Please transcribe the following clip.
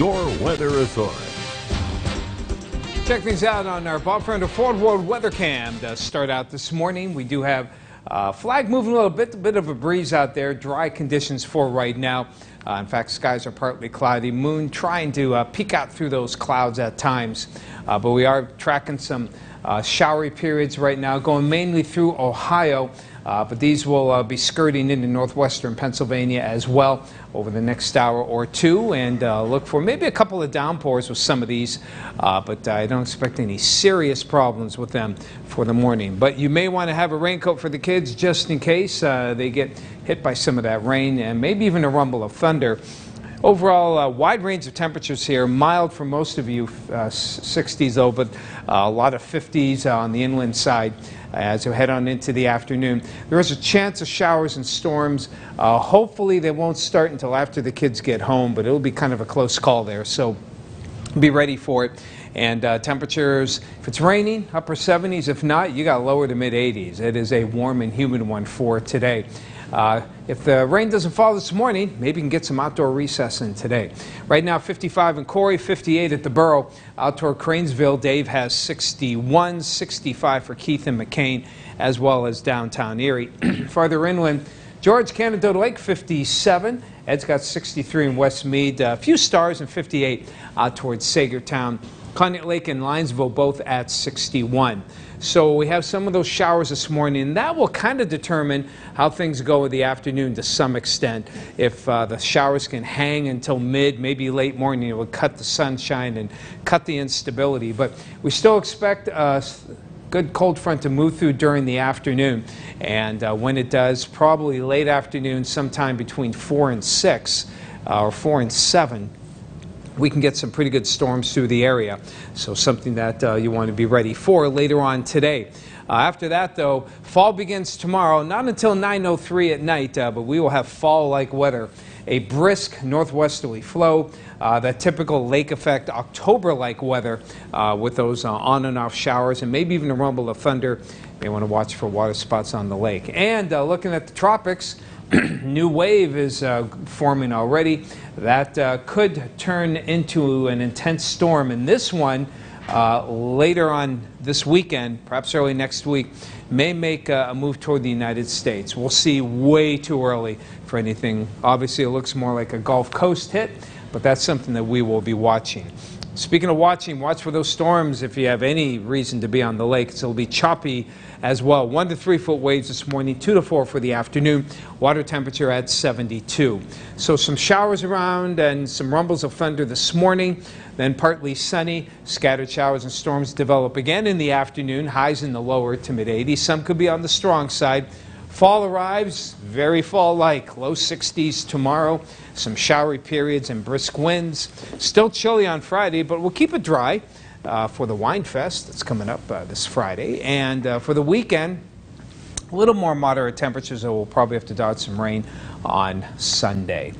your weather authority. Check things out on our Bob Ferrando Ford World Weather Cam to start out this morning. We do have uh, flag moving a little bit, a bit of a breeze out there, dry conditions for right now. Uh, in fact, skies are partly cloudy. Moon trying to uh, peek out through those clouds at times. Uh, but we are tracking some uh, showery periods right now, going mainly through Ohio. Uh, but these will uh, be skirting into northwestern Pennsylvania as well over the next hour or two. And uh, look for maybe a couple of downpours with some of these. Uh, but I don't expect any serious problems with them for the morning. But you may want to have a raincoat for the kids just in case uh, they get hit by some of that rain and maybe even a rumble of thunder. Overall, uh, wide range of temperatures here. Mild for most of you, uh, 60s though, but uh, a lot of 50s on the inland side as we head on into the afternoon. There is a chance of showers and storms. Uh, hopefully, they won't start until after the kids get home, but it'll be kind of a close call there. So be ready for it. And uh, temperatures, if it's raining, upper 70s. If not, you got lower to mid 80s. It is a warm and humid one for today. Uh, if the rain doesn't fall this morning, maybe you can get some outdoor recess in today. Right now, 55 in Corry, 58 at the Borough. Outdoor Cranesville, Dave has 61, 65 for Keith and McKean, as well as downtown Erie. Farther inland, George, Canadohta Lake, 57. Ed's got 63 in Westmead. Uh, a few stars and 58 out towards Saegertown. Conneaut Lake and Linesville both at 61. So we have some of those showers this morning, and that will kind of determine how things go in the afternoon to some extent. If uh, the showers can hang until mid, maybe late morning, it will cut the sunshine and cut the instability. But we still expect uh, a good cold front to move through during the afternoon. And uh, when it does, probably late afternoon, sometime between 4 and 6, uh, or 4 and 7, we can get some pretty good storms through the area. So something that uh, you want to be ready for later on today. Uh, after that, though, fall begins tomorrow, not until 9.03 at night, uh, but we will have fall-like weather. A brisk northwesterly flow, uh, that typical lake effect October-like weather uh, with those uh, on and off showers and maybe even a rumble of thunder. You may want to watch for waterspouts on the lake. And uh, looking at the tropics, new wave is uh, forming already. That uh, could turn into an intense storm. And this one, uh, later on this weekend, perhaps early next week, may make a move toward the United States. We'll see way too early for anything. Obviously, it looks more like a Gulf Coast hit, but that's something that we will be watching. Speaking of watching, watch for those storms if you have any reason to be on the lake. It'll be choppy as well. One to three foot waves this morning, two to four for the afternoon. Water temperature at 72. So some showers around and some rumbles of thunder this morning. Then partly sunny. Scattered showers and storms develop again in the afternoon. Highs in the lower to mid 80s. Some could be on the strong side. Fall arrives, very fall-like, low 60s tomorrow, some showery periods and brisk winds. Still chilly on Friday, but we'll keep it dry uh, for the Wine Fest that's coming up uh, this Friday. And uh, for the weekend, a little more moderate temperatures, we'll probably have to dodge some rain on Sunday.